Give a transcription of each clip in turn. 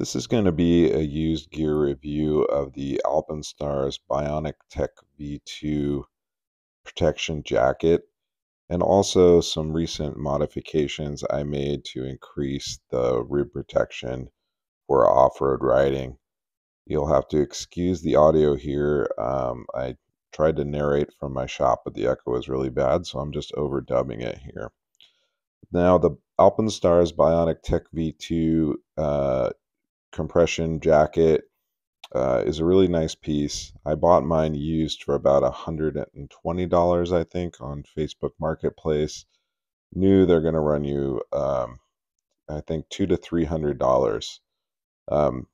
This is going to be a used gear review of the Alpinestars Bionic Tech V2 protection jacket and also some recent modifications I made to increase the rib protection for off-road riding. You'll have to excuse the audio here. Um, I tried to narrate from my shop, but the echo is really bad, so I'm just overdubbing it here. Now, the Alpinestars Bionic Tech V2 uh, compression jacket uh, is a really nice piece. I bought mine used for about $120, I think, on Facebook Marketplace. New, they're going to run you, um, I think, two to three hundred dollars. Um,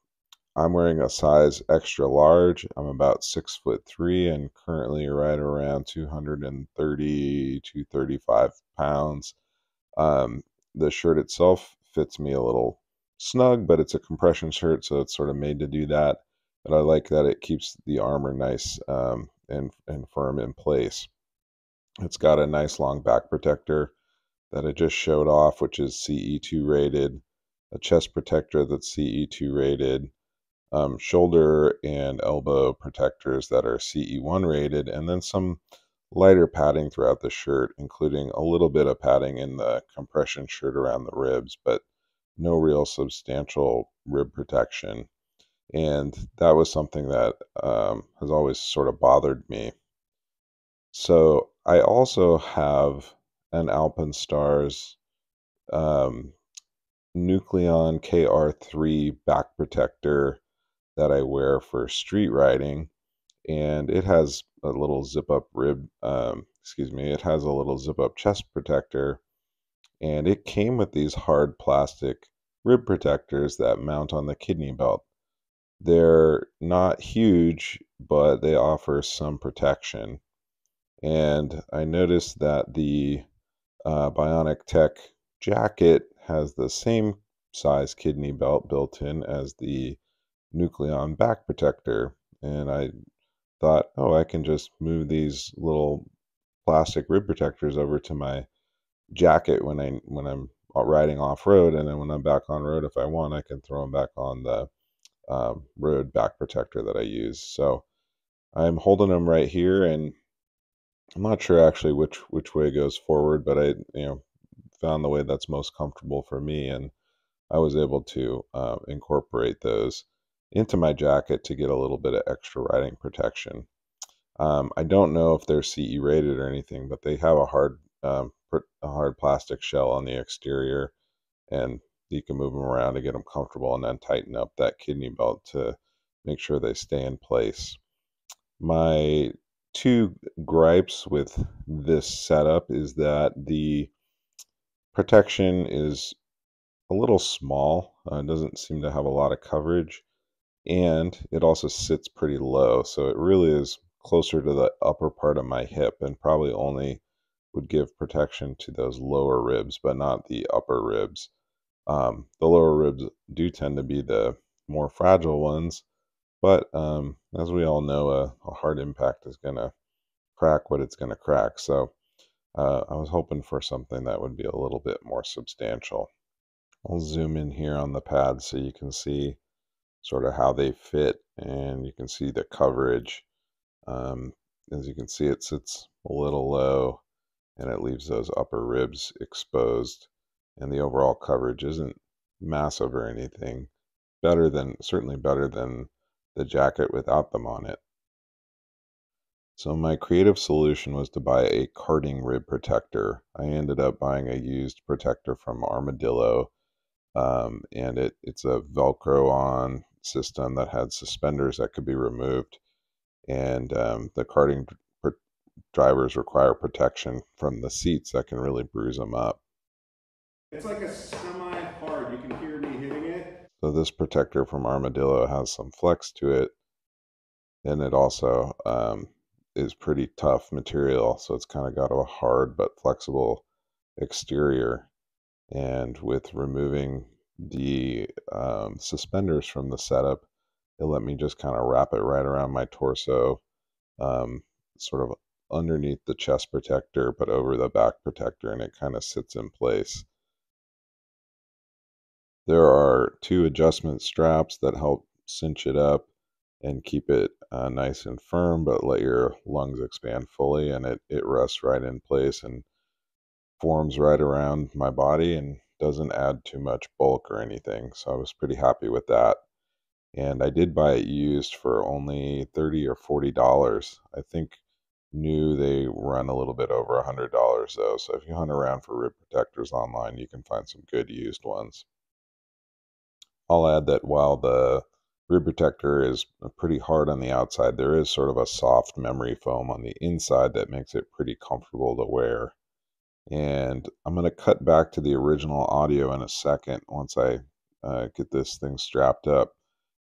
I'm wearing a size extra large. I'm about six foot three and currently right around 230 to 35 pounds. Um, the shirt itself fits me a little snug, but it's a compression shirt, so it's sort of made to do that. But I like that it keeps the armor nice um, and, and firm in place. It's got a nice long back protector that I just showed off, which is CE2 rated, a chest protector that's CE2 rated, um, shoulder and elbow protectors that are CE1 rated, and then some lighter padding throughout the shirt, including a little bit of padding in the compression shirt around the ribs, but no real substantial rib protection. And that was something that um, has always sort of bothered me. So I also have an Alpinestars um, Nucleon KR3 back protector that I wear for street riding. And it has a little zip up rib, um, excuse me, it has a little zip up chest protector and it came with these hard plastic rib protectors that mount on the kidney belt. They're not huge, but they offer some protection. And I noticed that the uh, Bionic Tech jacket has the same size kidney belt built in as the Nucleon back protector. And I thought, oh, I can just move these little plastic rib protectors over to my jacket when I when I'm riding off road, and then when I'm back on road, if I want, I can throw them back on the um, road back protector that I use. So I'm holding them right here, and I'm not sure actually which which way goes forward, but I you know found the way that's most comfortable for me, and I was able to uh, incorporate those into my jacket to get a little bit of extra riding protection. Um, I don't know if they're CE rated or anything, but they have a hard um, a hard plastic shell on the exterior, and you can move them around to get them comfortable and then tighten up that kidney belt to make sure they stay in place. My two gripes with this setup is that the protection is a little small, uh, doesn't seem to have a lot of coverage, and it also sits pretty low. So it really is closer to the upper part of my hip and probably only would give protection to those lower ribs, but not the upper ribs. Um, the lower ribs do tend to be the more fragile ones, but um, as we all know, a, a hard impact is going to crack what it's going to crack. So uh, I was hoping for something that would be a little bit more substantial. I'll zoom in here on the pad so you can see sort of how they fit and you can see the coverage. Um, as you can see, it sits a little low and it leaves those upper ribs exposed and the overall coverage isn't massive or anything better than certainly better than the jacket without them on it. So my creative solution was to buy a karting rib protector. I ended up buying a used protector from armadillo um, and it, it's a velcro on system that had suspenders that could be removed and um, the karting drivers require protection from the seats that can really bruise them up. It's like a semi hard. You can hear me hitting it. So this protector from Armadillo has some flex to it, and it also um, is pretty tough material. So it's kind of got a hard but flexible exterior. And with removing the um, suspenders from the setup, it let me just kind of wrap it right around my torso, um, sort of underneath the chest protector, but over the back protector, and it kind of sits in place. There are two adjustment straps that help cinch it up and keep it uh, nice and firm, but let your lungs expand fully, and it, it rests right in place and forms right around my body and doesn't add too much bulk or anything. So I was pretty happy with that. And I did buy it used for only 30 or 40 dollars. I think new they run a little bit over a hundred dollars though. So if you hunt around for rib protectors online, you can find some good used ones. I'll add that while the rib protector is pretty hard on the outside, there is sort of a soft memory foam on the inside that makes it pretty comfortable to wear. And I'm going to cut back to the original audio in a second once I uh, get this thing strapped up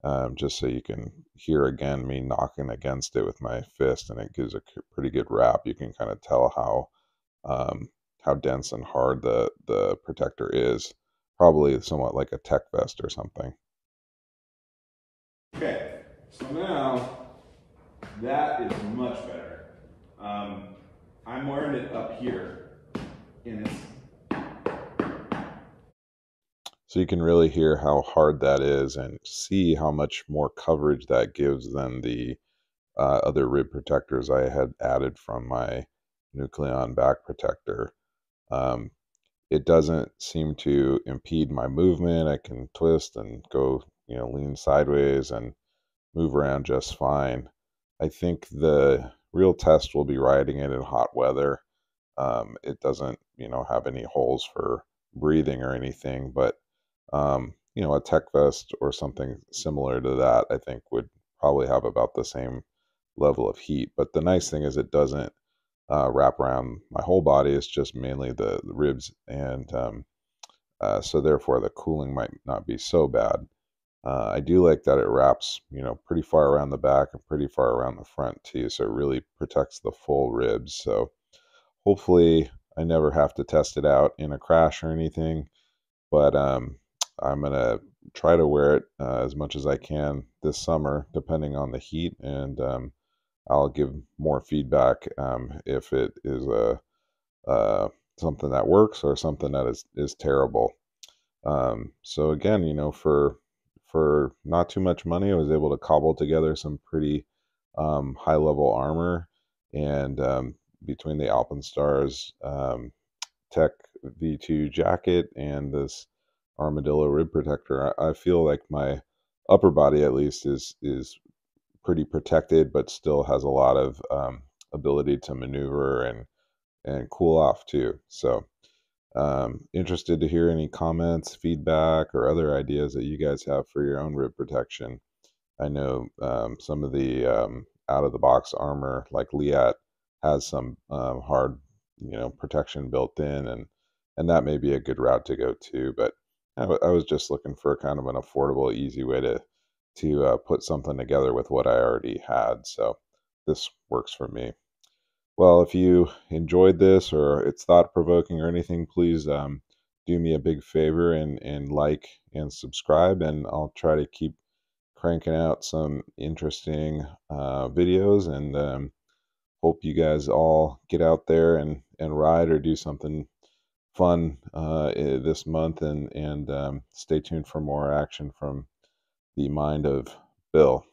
um, just so you can hear again me knocking against it with my fist, and it gives a pretty good rap. You can kind of tell how um, how dense and hard the the protector is. Probably somewhat like a tech vest or something. Okay, so now that is much better. Um, I'm wearing it up here, and it's so you can really hear how hard that is and see how much more coverage that gives than the uh, other rib protectors I had added from my Nucleon back protector. Um, it doesn't seem to impede my movement. I can twist and go, you know, lean sideways and move around just fine. I think the real test will be riding it in hot weather. Um, it doesn't, you know, have any holes for breathing or anything, but um, you know, a tech vest or something similar to that, I think would probably have about the same level of heat. But the nice thing is it doesn't uh, wrap around my whole body. It's just mainly the, the ribs, and um, uh, so therefore the cooling might not be so bad. Uh, I do like that it wraps, you know, pretty far around the back and pretty far around the front too, so it really protects the full ribs. So hopefully I never have to test it out in a crash or anything. But um, I'm going to try to wear it uh, as much as I can this summer, depending on the heat, and um, I'll give more feedback um, if it is a uh, something that works or something that is is terrible. Um, so again, you know, for for not too much money, I was able to cobble together some pretty um, high level armor, and um, between the Alpinestars um, Tech V2 jacket and this armadillo rib protector, I, I feel like my upper body at least is is pretty protected, but still has a lot of um, ability to maneuver and and cool off too. So um, interested to hear any comments, feedback, or other ideas that you guys have for your own rib protection. I know um, some of the um, out of the box armor, like Leatt, has some um, hard, you know, protection built in, and and that may be a good route to go too. But I, was just looking for kind of an affordable, easy way to to uh, put something together with what I already had. So this works for me. Well, if you enjoyed this or it's thought provoking or anything, please um, do me a big favor and and like and subscribe, and I'll try to keep cranking out some interesting uh, videos and um, hope you guys all get out there and and ride or do something fun uh, this month, and and um, stay tuned for more action from the mind of Bill.